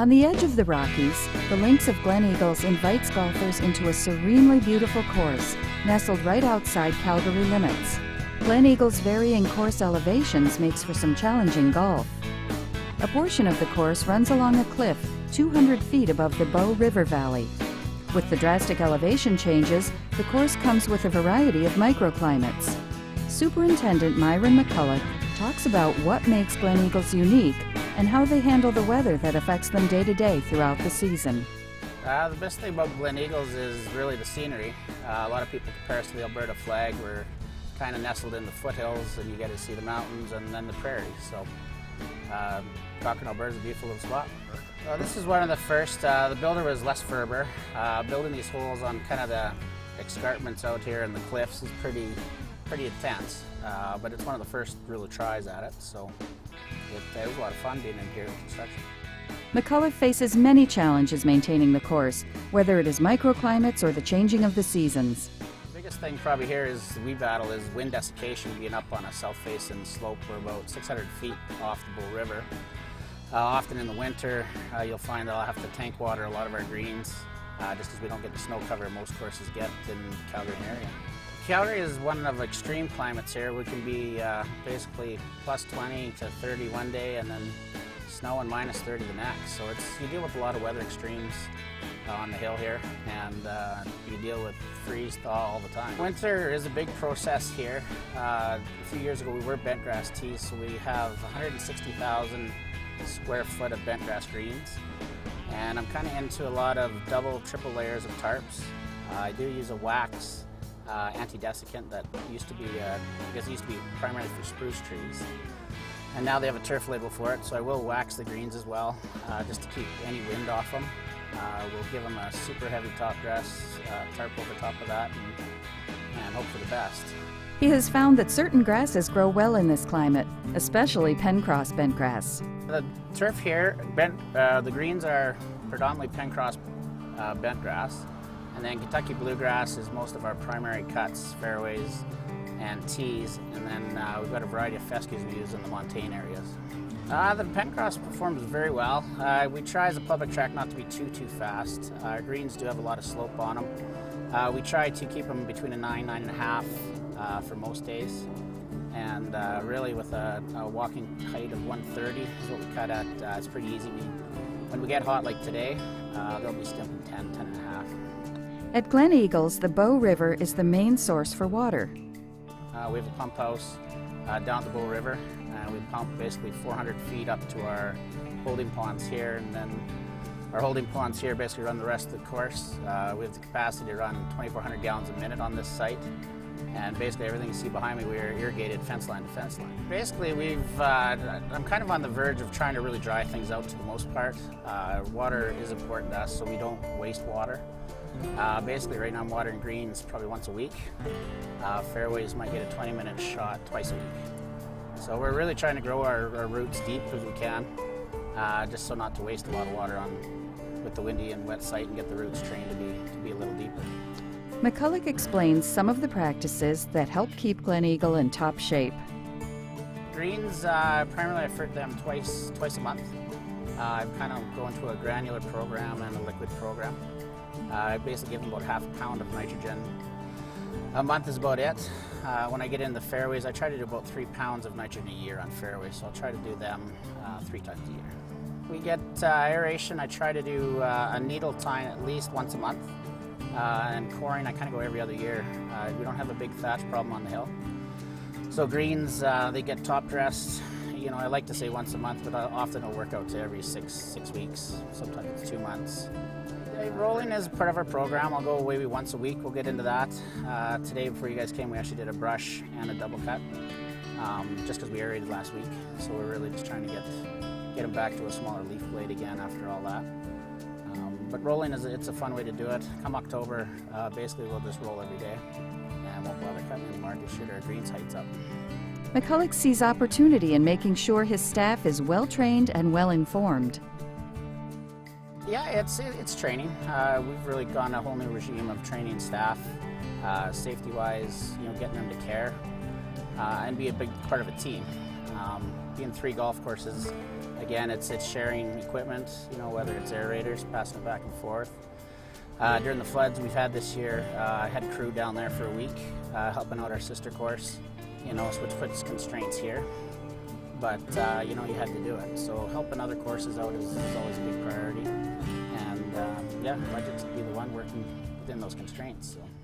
On the edge of the Rockies, the Links of Glen Eagles invites golfers into a serenely beautiful course nestled right outside Calgary limits. Glen Eagles' varying course elevations makes for some challenging golf. A portion of the course runs along a cliff 200 feet above the Bow River Valley. With the drastic elevation changes, the course comes with a variety of microclimates. Superintendent Myron McCullough talks about what makes Glen Eagles unique and how they handle the weather that affects them day to day throughout the season. Uh, the best thing about Glen Eagles is really the scenery. Uh, a lot of people compare us to the Alberta flag. We're kind of nestled in the foothills and you get to see the mountains and then the prairie. So uh, Cochrane, Alberta is a beautiful little spot. Uh, this is one of the first, uh, the builder was Les Furber. Uh, building these holes on kind of the escarpments out here and the cliffs is pretty, pretty intense. Uh, but it's one of the first real tries at it, so it, it was a lot of fun being in here with construction. McCullough faces many challenges maintaining the course, whether it is microclimates or the changing of the seasons The biggest thing probably here is we battle is wind desiccation being up on a south-facing slope. We're about 600 feet off the Bow River. Uh, often in the winter, uh, you'll find that I'll have to tank water a lot of our greens uh, just because we don't get the snow cover most courses get in the Calgary area. Calgary is one of extreme climates here. We can be uh, basically plus 20 to 30 one day and then snow and minus 30 the next. So it's you deal with a lot of weather extremes uh, on the hill here, and uh, you deal with freeze thaw all the time. Winter is a big process here. Uh, a few years ago we were bent grass tees, so we have 160,000 square foot of bent grass greens. And I'm kind of into a lot of double, triple layers of tarps. I do use a wax uh, anti-desiccant that used to be, uh, I guess it used to be primarily for spruce trees. And now they have a turf label for it, so I will wax the greens as well, uh, just to keep any wind off them. Uh, we'll give them a super heavy top dress, uh, tarp over top of that, and, and hope for the best. He has found that certain grasses grow well in this climate, especially Penncross bentgrass. The turf here, bent, uh, the greens are predominantly Penncross uh, bentgrass, and then Kentucky bluegrass is most of our primary cuts, fairways, and tees, and then uh, we've got a variety of fescues we use in the montane areas. Uh, the Penncross performs very well. Uh, we try as a public track not to be too, too fast. Our greens do have a lot of slope on them. Uh, we try to keep them between a nine, nine and a half uh, for most days. And uh, really with a, a, walking height of 130 is what we cut at. it's pretty easy. We, when we get hot like today, they'll be stimping 10, 10 and a half. At Glen Eagles, the Bow River is the main source for water. we have a pump house down the Bow River and we pump basically 400 feet up to our holding ponds here, and then our holding ponds here basically run the rest of the course. Uh, we have the capacity to run 2,400 gallons a minute on this site. And basically everything you see behind me, we're irrigated fence line to fence line. Basically, we've, uh, I'm kind of on the verge of trying to really dry things out to the most part. Uh, water is important to us, so we don't waste water. Uh, basically, right now I'm watering greens probably once a week. Uh, fairways might get a 20 minute shot twice a week. So we're really trying to grow our, our roots deep as we can, uh, just so not to waste a lot of water on with the windy and wet site and get the roots trained to be, to be a little deeper. McCullough explains some of the practices that help keep Glen Eagle in top shape. Greens, uh, primarily I ferret them twice, twice a month. Uh, I'm kind of going to a granular program and a liquid program. Uh, I basically give them about half a pound of nitrogen. A month is about it. Uh, when I get in the fairways, I try to do about three pounds of nitrogen a year on fairways, so I'll try to do them uh, three times a year. We get uh, aeration, I try to do uh, a needle tine at least once a month. Uh, and coring, I kind of go every other year. We don't have a big thatch problem on the hill. So greens, they get top dressed. You know, I like to say once a month, but often will work out to every six, six weeks. Sometimes it's two months. Rolling is part of our program. I'll go maybe once a week. We'll get into that. Uh, today, before you guys came, we actually did a brush and a double cut, um, just because we aerated last week. So we're really just trying to get get them back to a smaller leaf blade again after all that. Um, but rolling is it's a fun way to do it. Come October, uh, basically we'll just roll every day and won't bother cutting anymore. Just shoot our greens heights up. McCullough sees opportunity in making sure his staff is well trained and well informed. Yeah, it's it's training. Uh, we've really gone a whole new regime of training staff, uh, safety-wise, you know, getting them to care uh, and be a big part of a team. Um, being three golf courses, again, it's it's sharing equipment. You know, whether it's aerators, passing it back and forth. Uh, during the floods we've had this year, uh, I had crew down there for a week, uh, helping out our sister course. You know, which puts constraints here, but uh, you know you had to do it. So helping other courses out is, is always a big priority, and um, yeah, budgets to be the one working within those constraints. So.